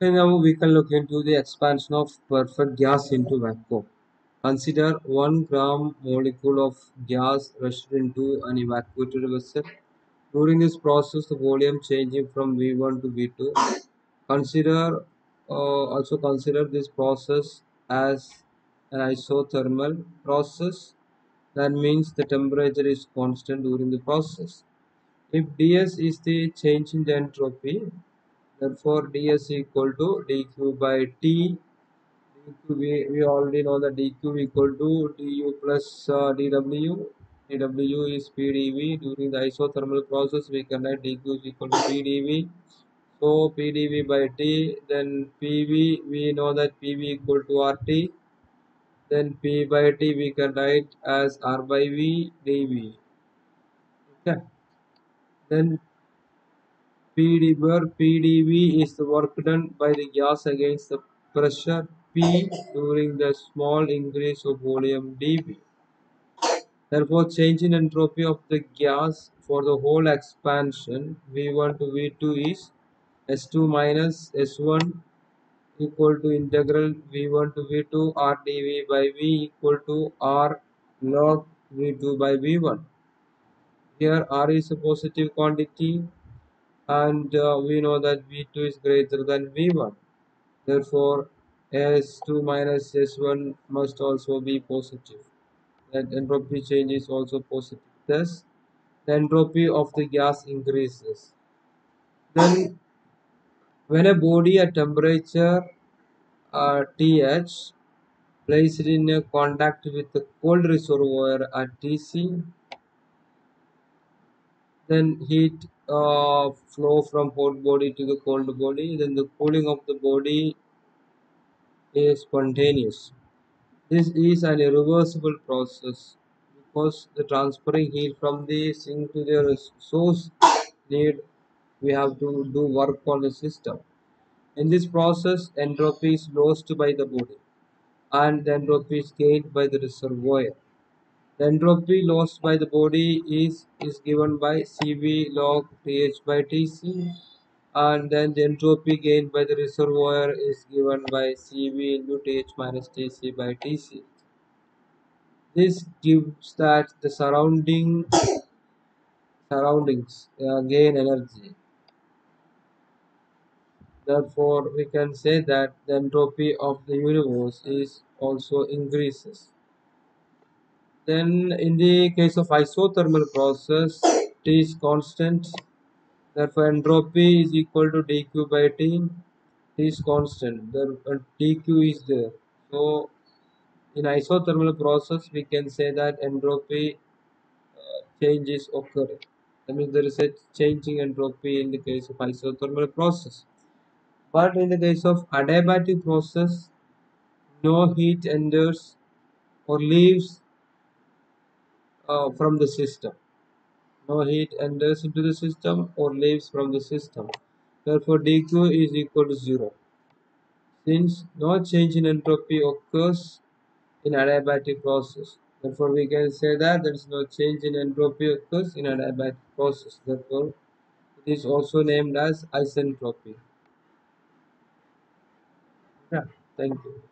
And now we can look into the expansion of perfect gas into vacuum. Consider 1 gram molecule of gas rushed into an evacuated vessel. During this process, the volume changing from V1 to V2. Consider uh, also consider this process as an isothermal process. That means the temperature is constant during the process. If ds is the change in the entropy, therefore ds equal to dq by t. Dq we, we already know that dq equal to du plus uh, dw dw is pdv during the isothermal process we can write dq is equal to pdv so pdv by t then pv we know that pv equal to rt then p by t we can write as r by v dv okay. Then PD where PdV is the work done by the gas against the pressure P during the small increase of volume dV. Therefore, change in entropy of the gas for the whole expansion V1 to V2 is S2 minus S1 equal to integral V1 to V2 R dV by V equal to R log V2 by V1. Here R is a positive quantity and uh, we know that v2 is greater than v1 therefore s2 minus s1 must also be positive. That entropy change is also positive. Thus the entropy of the gas increases. Then when a body at temperature uh, th placed in a contact with the cold reservoir at tc then heat uh, flow from hot body to the cold body then the cooling of the body is spontaneous. This is an irreversible process because the transferring heat from the sink to the source need we have to do work on the system. In this process entropy is lost by the body and the entropy is gained by the reservoir the entropy lost by the body is, is given by Cv log Th by Tc and then the entropy gained by the reservoir is given by Cv into Th minus Tc by Tc. This gives that the surrounding surroundings uh, gain energy. Therefore, we can say that the entropy of the universe is also increases. Then in the case of isothermal process, T is constant. Therefore, entropy is equal to dq by T. T is constant. The uh, dq is there. So, in isothermal process, we can say that entropy uh, occurring. That means there is a changing entropy in the case of isothermal process. But in the case of adiabatic process, no heat enters or leaves uh, from the system. No heat enters into the system or leaves from the system. Therefore, dq is equal to 0. Since no change in entropy occurs in adiabatic process, therefore we can say that there is no change in entropy occurs in adiabatic process. Therefore, it is also named as isentropy. Yeah, thank you.